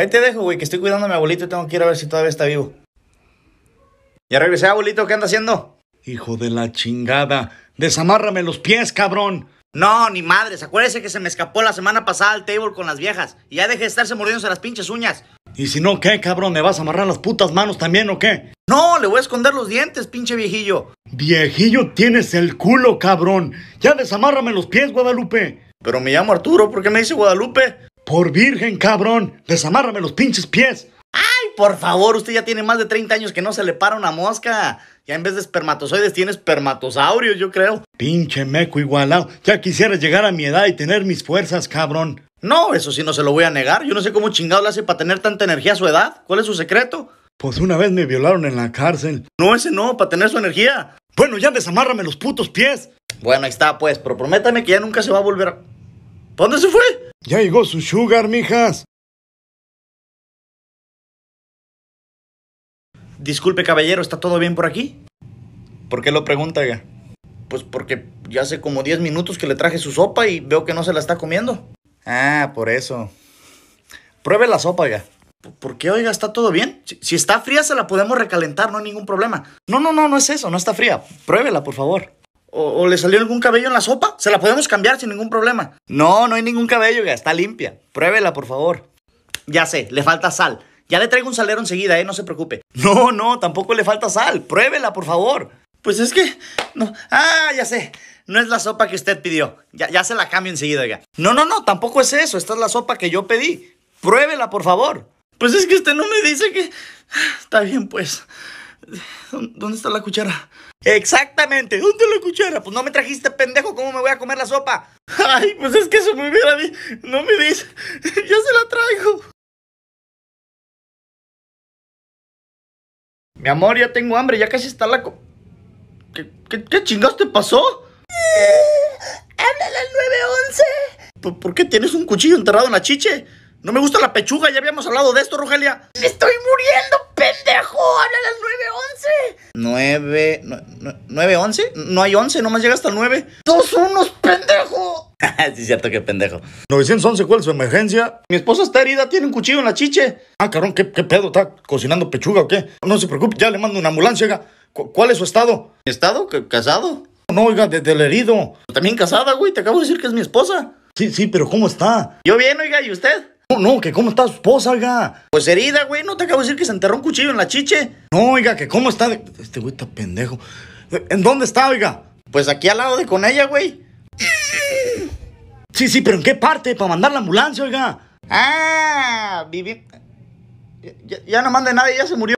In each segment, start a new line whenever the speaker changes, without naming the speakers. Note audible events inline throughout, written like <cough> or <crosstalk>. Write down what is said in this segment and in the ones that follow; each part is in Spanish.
Ahí te dejo, güey, que estoy cuidando a mi abuelito y tengo que ir a ver si todavía está vivo. Ya regresé, abuelito, ¿qué anda haciendo?
Hijo de la chingada. Desamárrame los pies, cabrón.
No, ni madres. Acuérdese que se me escapó la semana pasada al table con las viejas. Y ya deje de estarse mordiéndose las pinches uñas.
¿Y si no, qué, cabrón? ¿Me vas a amarrar las putas manos también o qué?
No, le voy a esconder los dientes, pinche viejillo.
Viejillo, tienes el culo, cabrón. Ya desamárrame los pies, Guadalupe.
Pero me llamo Arturo, ¿por qué me dice Guadalupe?
Por virgen, cabrón. Desamárrame los pinches pies.
Ay, por favor, usted ya tiene más de 30 años que no se le para una mosca. Ya en vez de espermatozoides tiene espermatosaurios, yo creo.
Pinche meco igualado. Ya quisiera llegar a mi edad y tener mis fuerzas, cabrón.
No, eso sí no se lo voy a negar. Yo no sé cómo chingado le hace para tener tanta energía a su edad. ¿Cuál es su secreto?
Pues una vez me violaron en la cárcel.
No, ese no, para tener su energía.
Bueno, ya desamárrame los putos pies.
Bueno, ahí está, pues, pero prométame que ya nunca se va a volver a... ¿Dónde se fue?
Ya llegó su sugar, mijas.
Disculpe, caballero, ¿está todo bien por aquí? ¿Por qué lo pregunta, ya? Pues porque ya hace como 10 minutos que le traje su sopa y veo que no se la está comiendo. Ah, por eso. Pruebe la sopa, oiga. ¿Por qué, oiga? ¿Está todo bien? Si, si, está fría, se la podemos recalentar, no hay ningún problema. No, no, no, no es eso, no está fría. Pruébela, por favor. ¿O, le salió algún cabello en la sopa? Se la podemos cambiar sin ningún problema. No, no hay ningún cabello, oiga, está limpia. Pruébela, por favor. Ya sé, le falta sal. Ya le traigo un salero enseguida, eh, no se preocupe. <laughs> No, no, tampoco le falta sal. Pruébela, por favor. Pues es que. No. Ah, ya sé. No es la sopa que usted pidió. Ya, ya se la cambio enseguida, oiga. No, no, no, tampoco es eso. Esta es la sopa que yo pedí. Pruébela, por favor. Pues es que usted no me dice que. Está bien, pues. ¿Dónde está la cuchara? Exactamente, ¿dónde está la cuchara? Pues no me trajiste, pendejo, ¿cómo me voy a comer la sopa? Ay, pues es que eso me hubiera. No me dice. <laughs> Ya se la traigo. Mi amor, ya tengo hambre, ya casi está la... Co ¿Qué, qué, qué chingados te pasó?
¡Háblale al 911!
¿Por, ¿Por qué tienes un cuchillo enterrado en la chiche? No me gusta la pechuga, ya habíamos hablado de esto, Rogelia.
¡Me estoy
9, 9, 11. No hay 11, nomás llega hasta el 9.
¡Dos unos, pendejo! <laughs>
Ah, sí, es cierto que pendejo.
911, ¿cuál es su emergencia?
Mi esposa está herida, tiene un cuchillo en la chiche.
Ah, carón, ¿qué, qué pedo? ¿Está cocinando pechuga o qué? No se preocupe, ya le mando una ambulancia. Oiga. ¿Cuál es su estado?
¿Mi estado? ¿Casado?
No, oiga, desde el herido.
También casada, güey, te acabo de decir que es mi esposa.
Sí, sí, pero ¿cómo está?
Yo bien, oiga, ¿y usted?
No, no, que cómo está su esposa, oiga.
Pues herida, güey, no te acabo de decir que se enterró un cuchillo en la chiche.
No, oiga, que cómo está. De... Este güey está pendejo. ¿En dónde está, oiga?
Pues aquí al lado de con ella, güey.
Sí, sí, pero ¿en qué parte? Para mandar la ambulancia, oiga.
Ah, viví. Ya, ya no manda nadie, ya se murió.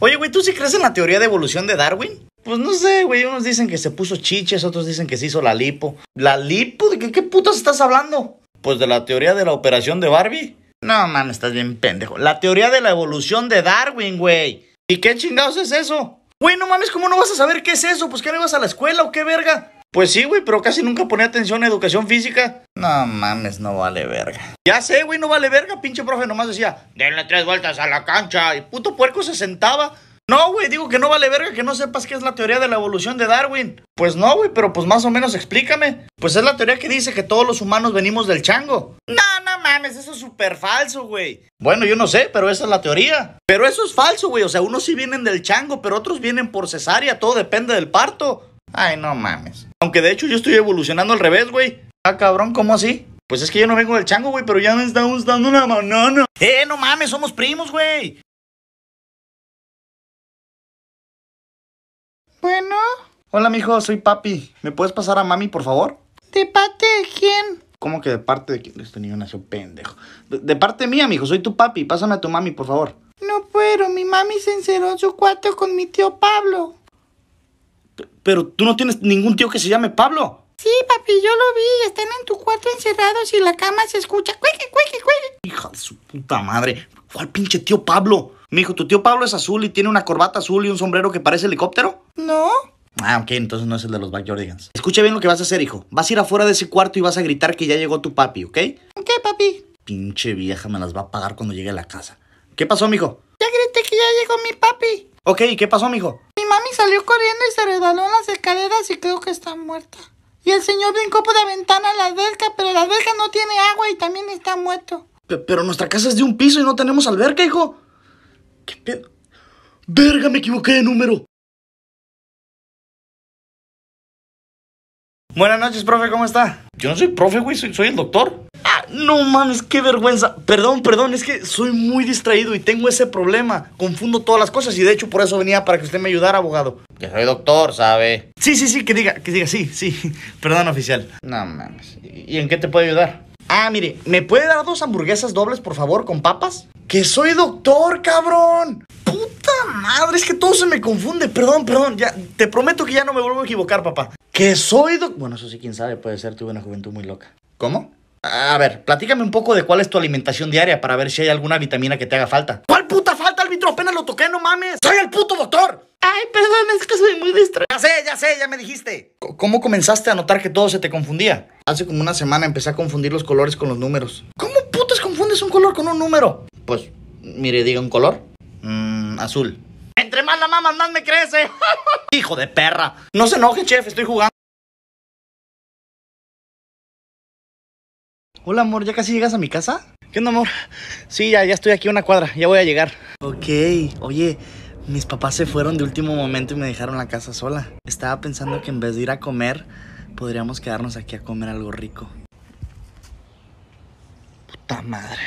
Oye, güey, ¿tú sí crees en la teoría de evolución de Darwin? Pues no sé, güey. Unos dicen que se puso chiches, otros dicen que se hizo la lipo. ¿La lipo? ¿De qué, putas estás hablando? Pues de la teoría de la operación de Barbie. No, man, estás bien pendejo. La teoría de la evolución de Darwin, güey. ¿Y qué chingados es eso? Güey, no mames, ¿cómo no vas a saber qué es eso? Pues que no ibas a la escuela o qué verga. Pues sí, güey, pero casi nunca ponía atención a educación física. No mames, no vale verga. Ya sé, güey, no vale verga. Pinche profe nomás decía, denle tres vueltas a la cancha. Y puto puerco se sentaba. No, güey, digo que no vale verga que no sepas qué es la teoría de la evolución de Darwin. Pues no, güey, pero pues más o menos explícame. Pues es la teoría que dice que todos los humanos venimos del chango. No, no mames, eso es súper falso, güey. Bueno, yo no sé, pero esa es la teoría. Pero eso es falso, güey. O sea, unos sí vienen del chango, pero otros vienen por cesárea. Todo depende del parto. Ay, no mames. Aunque de hecho yo estoy evolucionando al revés, güey. Ah, cabrón, ¿cómo así? Pues es que yo no vengo del chango, güey, pero ya me estamos dando una manana. Eh, no mames, somos primos, güey.
Bueno.
Hola, mijo, soy papi. ¿Me puedes pasar a mami, por favor?
¿De parte de quién?
¿Cómo que de parte de quién? Este niño nació pendejo. De, de parte mía, mijo, soy tu papi. Pásame a tu mami, por favor.
No puedo, mi mami se encerró en su cuarto con mi tío Pablo.
P pero tú no tienes ningún tío que se llame Pablo.
Sí, papi, yo lo vi. Están en tu cuarto encerrados y la cama se escucha. ¡Cueque, cueque, cueque!
Hija de su puta madre. ¿Cuál pinche tío Pablo? Mijo, tu tío Pablo es azul y tiene una corbata azul y un sombrero que parece helicóptero.
No.
Ah, ok, entonces no es el de los Backyardigans. Escucha bien lo que vas a hacer, hijo. Vas a ir afuera de ese cuarto y vas a gritar que ya llegó tu papi, ¿ok?
¿Qué, papi?
Pinche vieja me las va a pagar cuando llegue a la casa. ¿Qué pasó, mijo?
Ya grité que ya llegó mi papi.
Ok, ¿y qué pasó, mijo?
Mi mami salió corriendo y se resbaló en las escaleras y creo que está muerta. Y el señor brincó por la ventana a la alberca, pero la alberca no tiene también está muerto.
Pe- Pero nuestra casa es de un piso y no tenemos alberca, hijo. ¿Qué pedo? Verga, me equivoqué de número.
Buenas noches, profe, ¿cómo está? Yo no soy profe, güey, soy, soy el doctor.
Ah, no mames, qué vergüenza. Perdón, perdón, es que soy muy distraído y tengo ese problema. Confundo todas las cosas y de hecho por eso venía para que usted me ayudara, abogado.
Yo soy doctor, ¿sabe?
Sí, sí, sí, que diga, que diga, sí, sí. <laughs> Perdón, oficial.
No mames. ¿Y y en qué te puedo ayudar?
Ah, mire, ¿me puede dar dos hamburguesas dobles, por favor, con papas? Que soy doctor, cabrón. Puta madre, es que todo se me confunde. Perdón, perdón, ya, te prometo que ya no me vuelvo a equivocar, papá. Que soy doctor.
Bueno, eso sí, quién sabe, puede ser, tuve una juventud muy loca.
¿Cómo?
A ver, platícame un poco de cuál es tu alimentación diaria para ver si hay alguna vitamina que te haga falta.
¿Cuál puta falta, árbitro? Apenas lo toqué, no mames. Soy el puto doctor.
Ay, perdón, es que soy muy distraído.
Ya sé, ya sé, ya me dijiste.
¿Cómo comenzaste a notar que todo se te confundía?
Hace como una semana empecé a confundir los colores con los números. ¿Cómo putas confundes un color con un número?
Pues, mire, diga un color. Mm, azul.
Entre más la mamas, más me crece. <laughs>
Hijo de perra. No se enoje, chef, estoy jugando.
Hola, amor, ¿ya casi llegas a mi casa?
¿Qué onda, amor? Sí, ya, ya estoy aquí a una cuadra, ya voy a llegar.
Ok, oye, mis papás se fueron de último momento y me dejaron la casa sola. Estaba pensando que en vez de ir a comer, podríamos quedarnos aquí a comer algo rico.
Puta madre.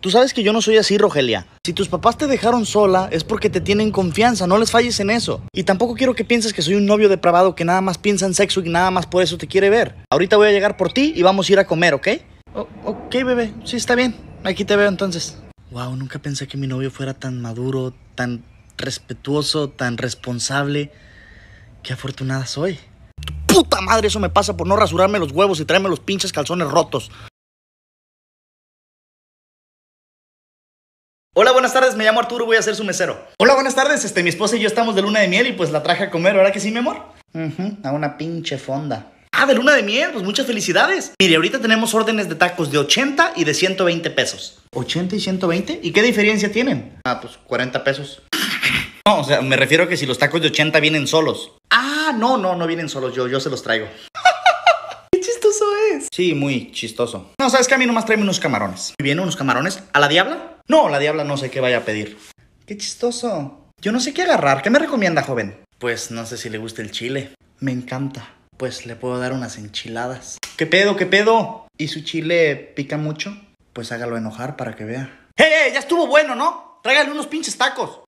Tú sabes que yo no soy así, Rogelia.
Si tus papás te dejaron sola es porque te tienen confianza, no les falles en eso. Y tampoco quiero que pienses que soy un novio depravado que nada más piensa en sexo y nada más por eso te quiere ver. Ahorita voy a llegar por ti y vamos a ir a comer, ¿ok? O- ok, bebé, sí está bien. Aquí te veo entonces. Wow, nunca pensé que mi novio fuera tan maduro, tan respetuoso, tan responsable. Qué afortunada soy. Puta madre, eso me pasa por no rasurarme los huevos y traerme los pinches calzones rotos. Me llamo Arturo, voy a ser su mesero. Hola, buenas tardes, este, mi esposa y yo estamos de luna de miel y pues la traje a comer, ¿verdad que sí, mi amor?
Ujú, a una pinche fonda.
Ah, de luna de miel, pues muchas felicidades. Mire, ahorita tenemos órdenes de tacos de 80 y de 120 pesos.
¿80 y 120? ¿Y qué diferencia tienen? Ah, pues 40 pesos.
No, o sea, me refiero a que si los tacos de 80 vienen solos. Ah, no, no, no vienen solos, yo, yo se los traigo. <laughs> Qué chistoso es.
Sí, muy chistoso.
No, sabes que a mí nomás tráeme unos camarones. ¿Y vienen unos camarones? ¿A la diabla? No, la diabla no sé qué vaya a pedir. Qué chistoso. Yo no sé qué agarrar. ¿Qué me recomienda, joven? Pues no sé si le gusta el chile. Me encanta. Pues le puedo dar unas enchiladas. ¿Qué pedo, qué pedo?
¿Y su chile pica mucho? Pues hágalo enojar para que vea.
¡Eh, eh! Ya estuvo bueno, ¿no? Tráigale unos pinches tacos.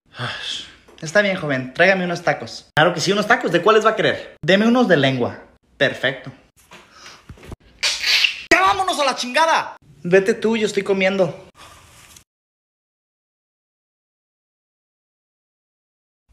Está bien, joven. Tráigame unos tacos.
Claro que sí, unos tacos. ¿De cuáles va a querer?
Deme unos de lengua.
Perfecto. ¡Ya vámonos a la chingada!
Vete tú, yo estoy comiendo.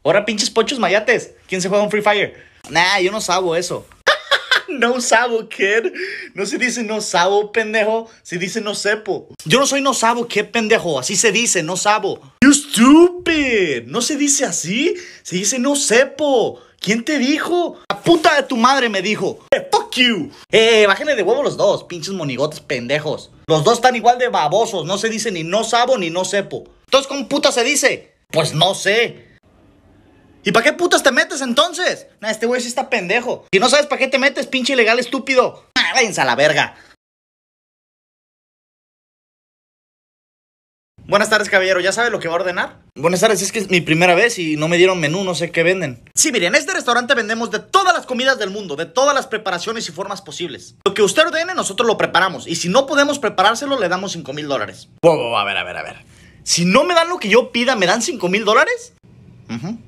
Ahora pinches pochos mayates. ¿Quién se juega un Free Fire? Nah, yo no sabo eso. <laughs> no sabo, kid. No se dice no sabo, pendejo. Se dice no sepo. Yo no soy no sabo, qué pendejo. Así se dice, no sabo. You stupid. No se dice así. Se dice no sepo. ¿Quién te dijo? La puta de tu madre me dijo. Eh, fuck you. Eh, bájenle de huevo los dos, pinches monigotes pendejos. Los dos están igual de babosos. No se dice ni no sabo ni no sepo. Entonces, ¿cómo puta se dice? Pues no sé. ¿Y para qué putas te metes entonces? Nah, este güey sí está pendejo. Si no sabes para qué te metes, pinche ilegal estúpido. Ah, váyanse a la verga. Buenas tardes, caballero. ¿Ya sabe lo que va a ordenar?
Buenas tardes, es que es mi primera vez y no me dieron menú, no sé qué venden.
Sí, miren, en este restaurante vendemos de todas las comidas del mundo, de todas las preparaciones y formas posibles. Lo que usted ordene, nosotros lo preparamos. Y si no podemos preparárselo, le damos 5 mil dólares.
A ver, a ver, a ver.
Si no me dan lo que yo pida, ¿me dan 5 mil dólares?
Ujú.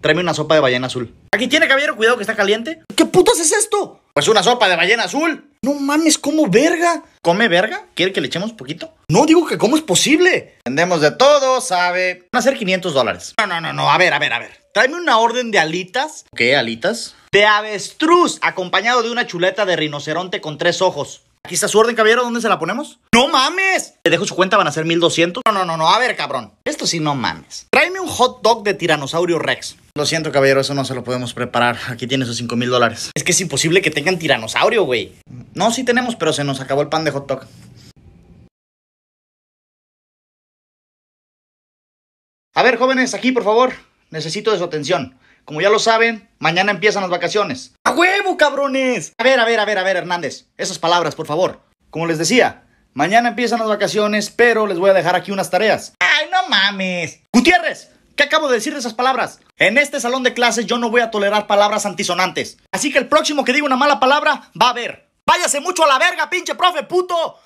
Tráeme una sopa de ballena azul. Aquí tiene, caballero, cuidado que está caliente. ¿Qué putas es esto? Pues una sopa de ballena azul. No mames, ¿cómo verga? ¿Come verga? ¿Quiere que le echemos poquito? No, digo que cómo es posible. Vendemos de todo, sabe. Van a ser 500 dólares. No, no, no, no. A ver, a ver, a ver. Tráeme una orden de alitas.
¿Qué, alitas?
De avestruz, acompañado de una chuleta de rinoceronte con tres ojos. Aquí está su orden, caballero. ¿Dónde se la ponemos? ¡No mames! Le dejo su cuenta, van a ser 1200. No, no, no, no. A ver, cabrón. Esto sí, no mames. Tráeme un hot dog de tiranosaurio rex.
Lo siento, caballero, eso no se lo podemos preparar. Aquí tiene sus 5 mil dólares.
Es que es imposible que tengan tiranosaurio, güey.
No, sí tenemos, pero se nos acabó el pan de hot dog.
A ver, jóvenes, aquí, por favor. Necesito de su atención. Como ya lo saben, mañana empiezan las vacaciones. ¡A huevo, cabrones! A ver, a ver, a ver, a ver, Hernández. Esas palabras, por favor. como les decía, mañana empiezan las vacaciones, pero les voy a dejar aquí unas tareas.
Ay, no mames.
Gutiérrez, ¿qué acabo de decir de esas palabras? En este salón de clases yo no voy a tolerar palabras antisonantes. Así que el próximo que diga una mala palabra va a ver. Váyase mucho a la verga, pinche profe, puto.